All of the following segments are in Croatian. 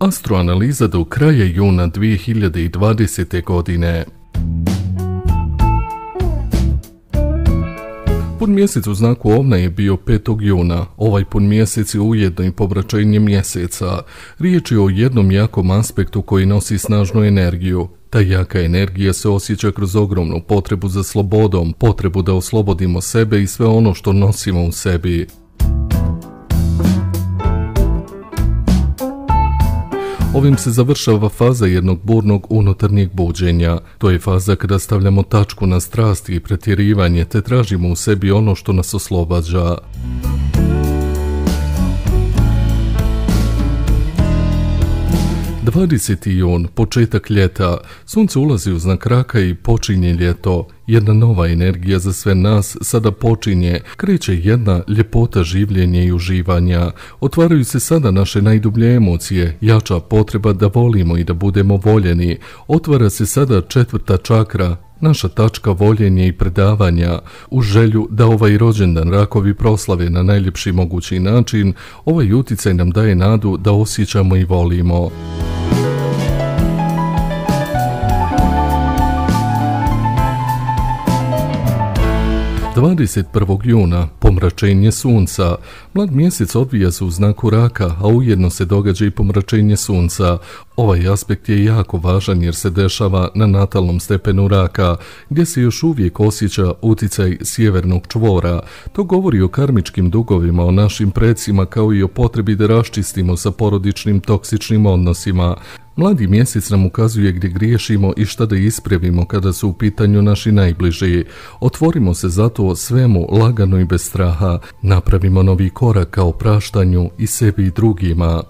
Astroanaliza do kraja juna 2020. godine. Pun mjesec u znaku ovna je bio 5. juna. Ovaj pun mjesec je ujedno i povraćenje mjeseca. Riječ je o jednom jakom aspektu koji nosi snažnu energiju. Ta jaka energija se osjeća kroz ogromnu potrebu za slobodom, potrebu da oslobodimo sebe i sve ono što nosimo u sebi. Ovim se završava faza jednog burnog unutarnjeg buđenja. To je faza kada stavljamo tačku na strasti i pretjerivanje te tražimo u sebi ono što nas oslobađa. 20. jun, početak ljeta, sunce ulazi u znak raka i počinje ljeto. Jedna nova energija za sve nas sada počinje, kreće jedna ljepota življenja i uživanja. Otvaraju se sada naše najdublje emocije, jača potreba da volimo i da budemo voljeni. Otvara se sada četvrta čakra, naša tačka voljenja i predavanja u želju da ovaj rođendan rakovi proslave na najljepši mogući način, ovaj uticaj nam daje nadu da osjećamo i volimo. 21. juna, pomračenje sunca. Mlad mjesec odvija se u znaku raka, a ujedno se događa i pomračenje sunca. Ovaj aspekt je jako važan jer se dešava na natalnom stepenu raka, gdje se još uvijek osjeća uticaj sjevernog čvora. To govori o karmičkim dugovima, o našim predsima kao i o potrebi da raščistimo sa porodičnim toksičnim odnosima. Mladi mjesec nam ukazuje gdje griješimo i šta da ispravimo kada su u pitanju naši najbliži. Otvorimo se zato svemu lagano i bez straha. Napravimo novi korak kao praštanju i sebi i drugima.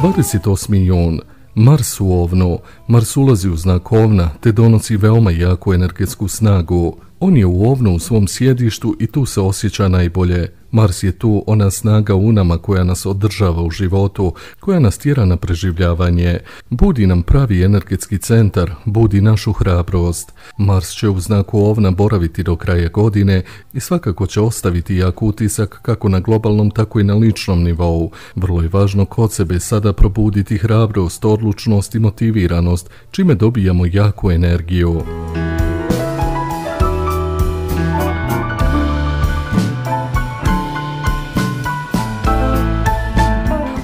Dvadeset jun Mars u ovnu. Mars ulazi u znak ovna te donosi veoma jaku energetsku snagu. On je u ovnu u svom sjedištu i tu se osjeća najbolje. Mars je tu ona snaga u nama koja nas održava u životu, koja nas tjera na preživljavanje. Budi nam pravi energetski centar, budi našu hrabrost. Mars će u znaku ovna boraviti do kraja godine i svakako će ostaviti jak utisak kako na globalnom tako i na ličnom nivou. Vrlo je važno kod sebe sada probuditi hrabrost, odlučnost i motiviranost, čime dobijamo jaku energiju.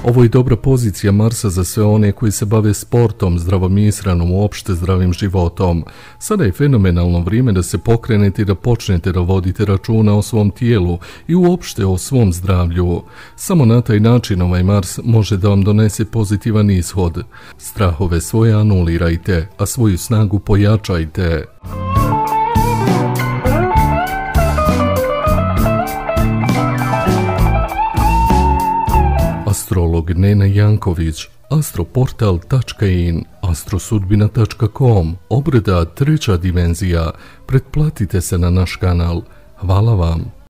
Ovo je dobra pozicija Marsa za sve one koji se bave sportom, zdravom ishranom, uopšte zdravim životom. Sada je fenomenalno vrijeme da se pokrenete i da počnete da vodite računa o svom tijelu i uopšte o svom zdravlju. Samo na taj način ovaj Mars može da vam donese pozitivan ishod. Strahove svoje anulirajte, a svoju snagu pojačajte. Astrolog Nena Janković, astroportal.in, astrosudbina.com, obreda treća dimenzija, pretplatite se na naš kanal. Hvala vam.